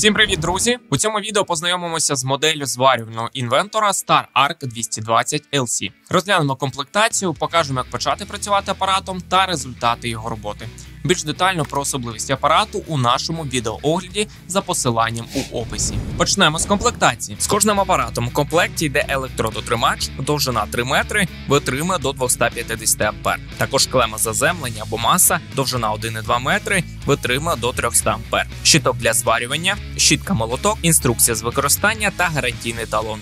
Всім привіт, друзі! У цьому відео познайомимося з моделлю зварювального інвентора Star Arc 220 LC. Розглянемо комплектацію, покажемо, як почати працювати апаратом та результати його роботи. Більш детально про особливості апарату у нашому відеоогляді за посиланням у описі. Почнемо з комплектації. З кожним апаратом в комплекті йде електродотримач, довжина 3 метри, витримує до 250 А. Також клема заземлення або маса, довжина 1,2 метри, витримує до 300 А. Щиток для зварювання, щітка молоток, інструкція з використання та гарантійний талон.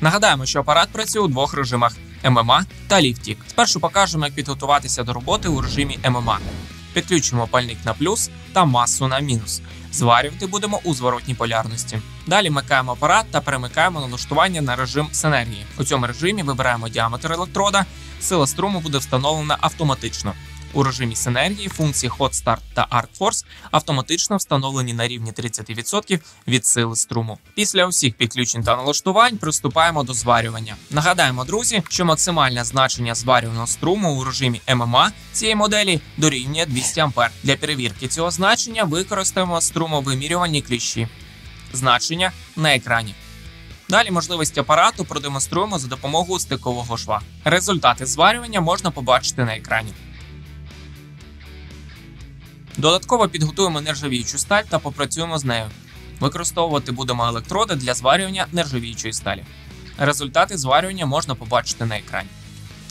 Нагадаємо, що апарат працює у двох режимах ММА та ліфтік. Спершу покажемо, як підготуватися до роботи у режимі ММА. Підключимо пальник на плюс та масу на мінус. Зварювати будемо у зворотній полярності. Далі микаємо апарат та перемикаємо налаштування на режим синергії. У цьому режимі вибираємо діаметр електрода. Сила струму буде встановлена автоматично. У режимі синергії функції Hot Start та Arc Force автоматично встановлені на рівні 30% від сили струму. Після усіх підключень та налаштувань приступаємо до зварювання. Нагадаємо, друзі, що максимальне значення зварюваного струму у режимі ММА цієї моделі дорівнює 200 А. Для перевірки цього значення використаємо струмовимірювальні кліщі. Значення на екрані. Далі можливості апарату продемонструємо за допомогою стикового шва. Результати зварювання можна побачити на екрані. Додатково підготуємо нержавіючу сталь та попрацюємо з нею. Використовувати будемо електроди для зварювання нержавіючої сталі. Результати зварювання можна побачити на екрані.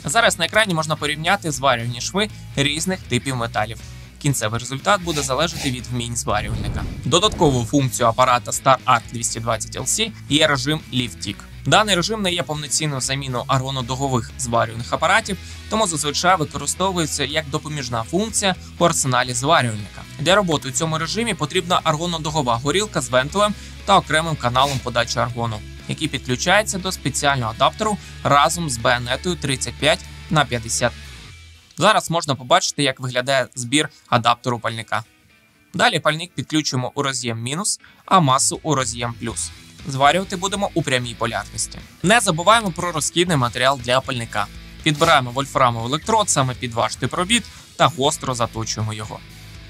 Зараз на екрані можна порівняти зварювані шви різних типів металів. Кінцевий результат буде залежати від вмінь зварювальника. Додаткову функцію апарата Star Arc 220 LC є режим Lift-Tick. Даний режим не є повноцінною заміною аргонодогових зварювальних апаратів, тому зазвичай використовується як допоміжна функція у арсеналі зварювальника. Для роботи у цьому режимі потрібна аргонодогова горілка з вентилем та окремим каналом подачі аргону, який підключається до спеціального адаптеру разом з байонетою 35 на 50. Зараз можна побачити, як виглядає збір адаптеру пальника. Далі пальник підключуємо у роз'єм мінус, а масу у роз'єм плюс. Зварювати будемо у прямій полярності. Не забуваємо про розхідний матеріал для пальника. Підбираємо вольфрамовий електрод саме під ваш типробіт та гостро заточуємо його.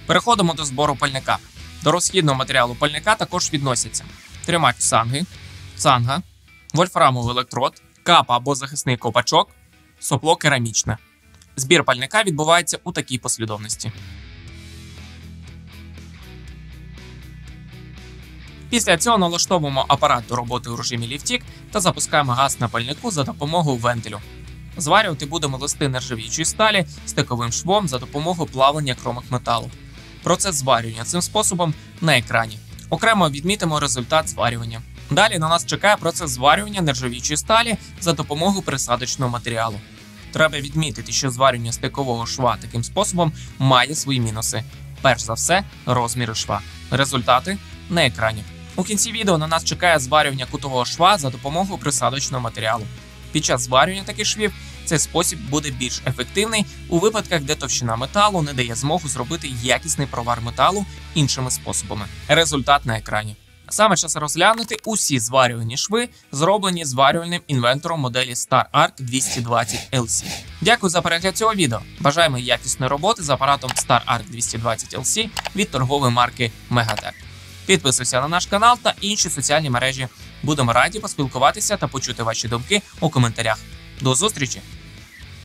Переходимо до збору пальника. До розхідного матеріалу пальника також відносяться тримач цанги, цанга, вольфрамовий електрод, капа або захисний копачок, сопло керамічне. Збір пальника відбувається у такій послідовності. Після цього налаштовуємо апарат до роботи у режимі ліфтік та запускаємо газ на пальнику за допомогою вентилю. Зварювати будемо листи нержавіючої сталі стиковим швом за допомогою плавлення кромок металу. Процес зварювання цим способом на екрані. Окремо відмітимо результат зварювання. Далі на нас чекає процес зварювання нержавіючої сталі за допомогою присадочного матеріалу. Треба відмітити, що зварювання стикового шва таким способом має свої мінуси. Перш за все, розміри шва. Результати на екрані. У кінці відео на нас чекає зварювання кутового шва за допомогою присадочного матеріалу. Під час зварювання таких швів цей спосіб буде більш ефективний у випадках, де товщина металу не дає змогу зробити якісний провар металу іншими способами. Результат на екрані. Саме час розглянути усі зварювані шви, зроблені зварювальним інвентором моделі Star Arc 220 LC. Дякую за перегляд цього відео. Бажаємо якісної роботи з апаратом Star Arc 220 LC від торгової марки Megatech. Підписуйся на наш канал та інші соціальні мережі. Будемо раді поспілкуватися та почути ваші думки у коментарях. До зустрічі!